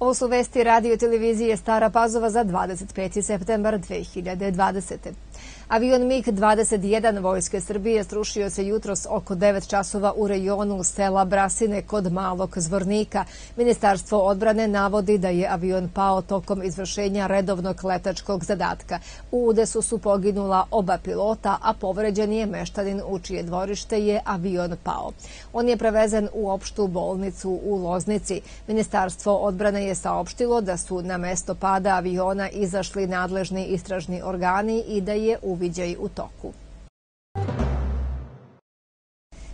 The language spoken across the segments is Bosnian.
Ovo su vesti radio televizije Stara Pazova za 25. septembar 2020. Avion MiG-21 Vojske Srbije strušio se jutros oko 9 časova u rejonu sela Brasine kod Malog Zvornika. Ministarstvo odbrane navodi da je avion pao tokom izvršenja redovnog letačkog zadatka. U udesu su poginula oba pilota, a povređen je meštanin u čije dvorište je avion pao. On je prevezen u opštu bolnicu u Loznici. Ministarstvo odbrane je saopštilo da su na mesto pada aviona izašli nadležni istražni organi i da je u uviđaj u toku.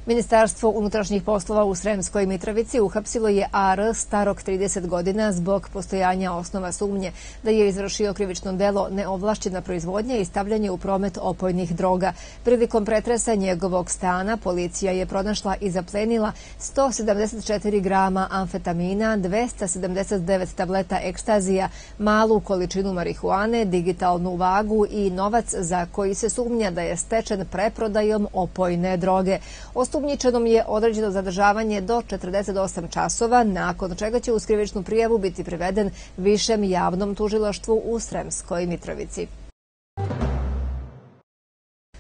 Ministarstvo unutrašnjih poslova u Sremskoj Mitrovici uhapsilo je AR starog 30 godina zbog postojanja osnova sumnje da je izvršio krivično delo neovlašćena proizvodnja i stavljanje u promet opojnih droga. Prilikom pretresa njegovog stana policija je pronašla i zaplenila 174 grama amfetamina, 279 tableta ekstazija, malu količinu marihuane, digitalnu vagu i novac za koji se sumnja da je stečen preprodajom opojne droge. Osumnjičenom je određeno zadržavanje do 48 časova, nakon čega će u krivičnu prijavu biti priveden višem javnom tužilaštvu u Sremskoj Mitrovici.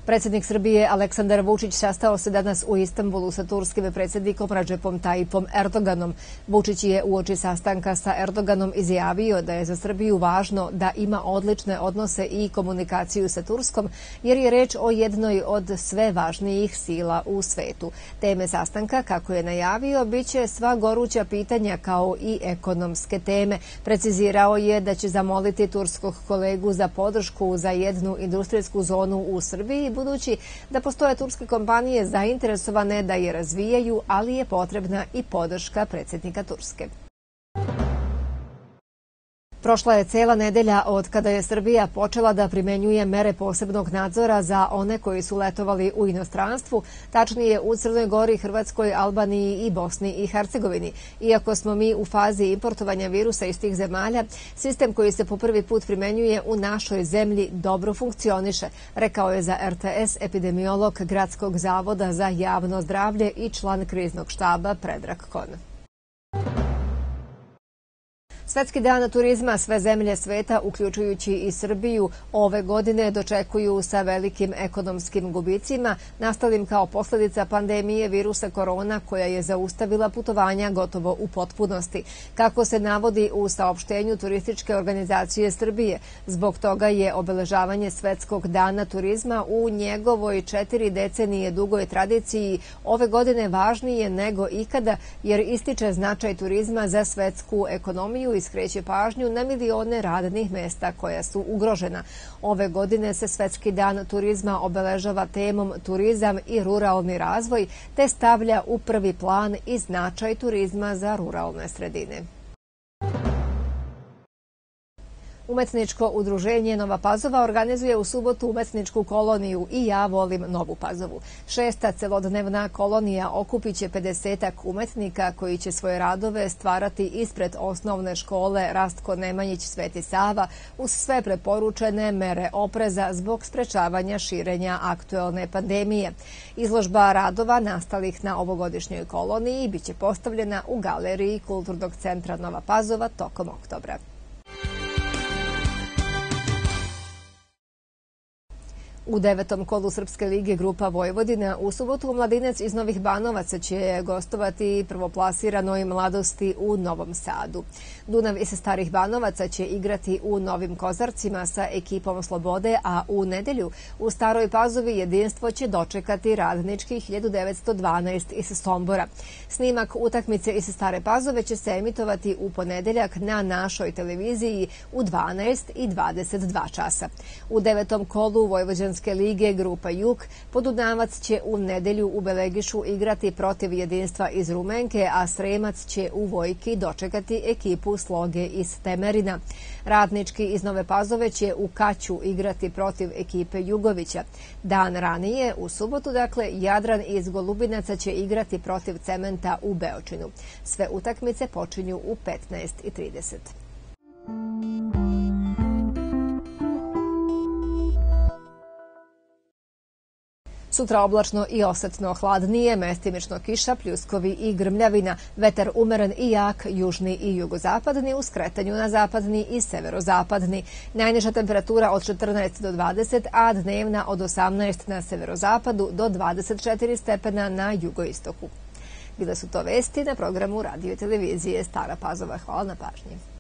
Predsjednik Srbije Aleksandar Vučić sastao se danas u Istanbulu sa turskim predsjednikom Rađepom Tajipom Erdoganom. Vučić je u oči sastanka sa Erdoganom izjavio da je za Srbiju važno da ima odlične odnose i komunikaciju sa Turskom, jer je reč o jednoj od sve važnijih sila u svetu. Teme sastanka, kako je najavio, bit će sva goruća pitanja kao i ekonomske teme. Precizirao je da će zamoliti turskog kolegu za podršku za jednu industrijsku zonu u Srbiji, budući da postoje turske kompanije zainteresovane da je razvijaju, ali je potrebna i podrška predsjednika Turske. Prošla je cela nedelja od kada je Srbija počela da primenjuje mere posebnog nadzora za one koji su letovali u inostranstvu, tačnije u Crnoj Gori, Hrvatskoj, Albaniji i Bosni i Hercegovini. Iako smo mi u fazi importovanja virusa iz tih zemalja, sistem koji se po prvi put primenjuje u našoj zemlji dobro funkcioniše, rekao je za RTS epidemiolog Gradskog zavoda za javno zdravlje i član kriznog štaba Predrag Kon. Svetski dan turizma sve zemlje sveta, uključujući i Srbiju, ove godine dočekuju sa velikim ekonomskim gubicima, nastalim kao posljedica pandemije virusa korona koja je zaustavila putovanja gotovo u potpunosti. Kako se navodi u saopštenju turističke organizacije Srbije, zbog toga je obeležavanje Svetskog dana turizma u njegovoj četiri decenije dugoj tradiciji ove godine važnije nego ikada jer ističe značaj turizma za svetsku ekonomiju i skreće pažnju na milione radnih mesta koja su ugrožena. Ove godine se Svetski dan turizma obeležava temom turizam i ruralni razvoj te stavlja u prvi plan i značaj turizma za ruralne sredine. Umetničko udruženje Nova Pazova organizuje u subotu umetničku koloniju i ja volim Novu Pazovu. Šesta celodnevna kolonija okupit će 50 umetnika koji će svoje radove stvarati ispred osnovne škole Rastko Nemanjić Sveti Sava uz sve preporučene mere opreza zbog sprečavanja širenja aktuelne pandemije. Izložba radova nastalih na ovogodišnjoj koloniji biće postavljena u galeriji Kulturnog centra Nova Pazova tokom oktobra. U devetom kolu Srpske lige Grupa Vojvodina u subotu Mladinec iz Novih Banovaca će gostovati prvoplasiranoj mladosti u Novom Sadu. Dunav iz Starih Banovaca će igrati u Novim Kozarcima sa ekipom Slobode, a u nedelju u Staroj Pazovi jedinstvo će dočekati radnički 1912 iz Sombora. Snimak utakmice iz Stare Pazove će se emitovati u ponedeljak na našoj televiziji u 12 i 22 časa. U devetom kolu Vojvođan Jadranske lige Grupa Juk, Podunavac će u nedelju u Belegišu igrati protiv jedinstva iz Rumenke, a Sremac će u Vojki dočekati ekipu Sloge iz Temerina. Radnički iz Nove Pazove će u Kaću igrati protiv ekipe Jugovića. Dan ranije, u subotu, dakle, Jadran iz Golubinaca će igrati protiv Cementa u Beočinu. Sve utakmice počinju u 15.30. Sutra oblačno i osetno hladnije, mestimično kiša, pljuskovi i grmljavina, veter umeren i jak, južni i jugozapadni, u skretanju na zapadni i severozapadni. Najniža temperatura od 14 do 20, a dnevna od 18 na severozapadu do 24 stepena na jugoistoku. Bile su to vesti na programu radio i televizije Stara Pazova. Hvala na pažnji.